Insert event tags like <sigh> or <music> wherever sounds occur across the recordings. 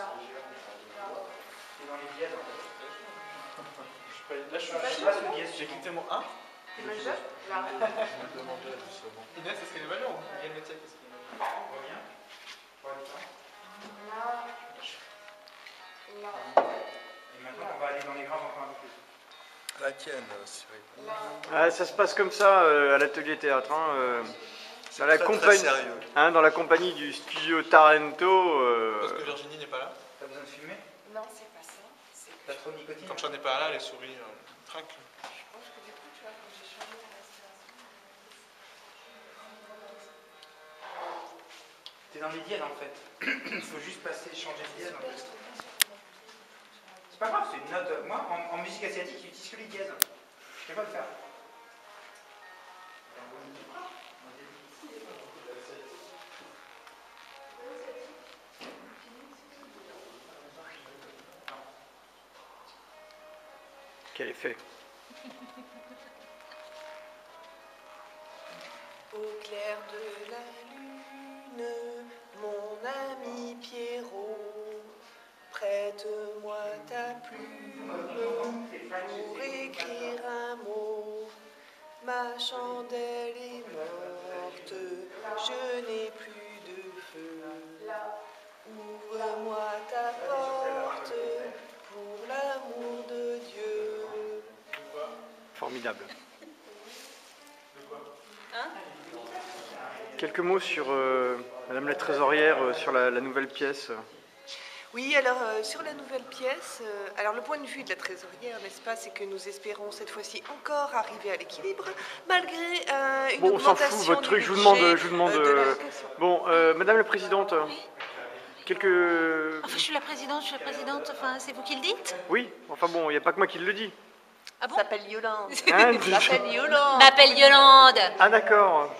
en fait. Là, je suis sais pas ce dièse. J'ai quitté mon 1. C'est majeur Là. Inès, est-ce qu'elle est majeur ou Yann Métier, qu'est-ce qu'il est Reviens. Trois du temps. Là. Là. Et maintenant, on va aller dans les graves encore un peu plus. La tienne, Cyril. Ah, ça se passe comme ça euh, à l'atelier théâtre. hein, euh, dans, la Très, très compagnie, sérieux. hein, dans la compagnie du studio Tarento. euh, Parce que Virginie n'est pas là. T'as besoin de fumer? Non, c'est pas ça. C'est- T'as trop de nicotine Quand Chan n'est pas là, les souris euh, trinquent. Je pense que du coup, tu vois, quand j'ai changé la respiration. T'es dans les dièses en fait. <coughs> Il faut juste passer, changer de dièse en fait. C'est pas grave, c'est une note. Moi, en, en musique asiatique, ils utilisent que les dièses. Je sais pas le faire. Quel effet Au clair de la lune, mon ami Pierrot, prête-moi ta plume pour écrire un mot. Ma chandelle est morte, je n'ai plus Formidable. Hein Quelques mots sur euh, Madame la trésorière, euh, sur la, la nouvelle pièce. Oui, alors euh, sur la nouvelle pièce, euh, alors le point de vue de la trésorière, n'est-ce pas, c'est que nous espérons cette fois-ci encore arriver à l'équilibre, malgré euh, une Bon, on s'en fout, votre truc, je vous demande, je vous demande. de bon, euh, Madame la présidente, quelques. Enfin, je suis la présidente, je suis la présidente, enfin, c'est vous qui le dites? Oui, enfin bon, il n'y a pas que moi qui le dis. Ah bon s'appelle Yolande. <laughs> Hein, s'appelle Yolande. M'appelle Yolande Ah d'accord.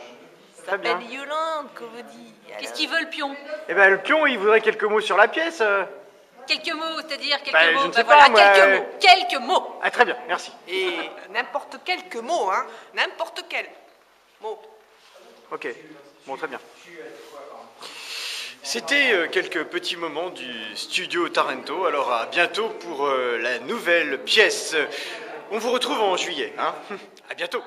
S'appelle Yolande, qu'on vous dit. Qu'est-ce qu'il veut le pion Eh ben le pion, il voudrait quelques mots sur la pièce. euh. Quelques mots, c'est-à-dire quelques Bah, je mots ne sais voilà, pas, moi, quelques euh, mots, quelques mots Ah très bien, merci. Et n'importe quelques mots, hein, n'importe quel mot. Ok, bon très bien. C'était euh, quelques petits moments du studio Tarento. Alors à bientôt pour euh, la nouvelle pièce. On vous retrouve en juillet. Hein <laughs> à bientôt.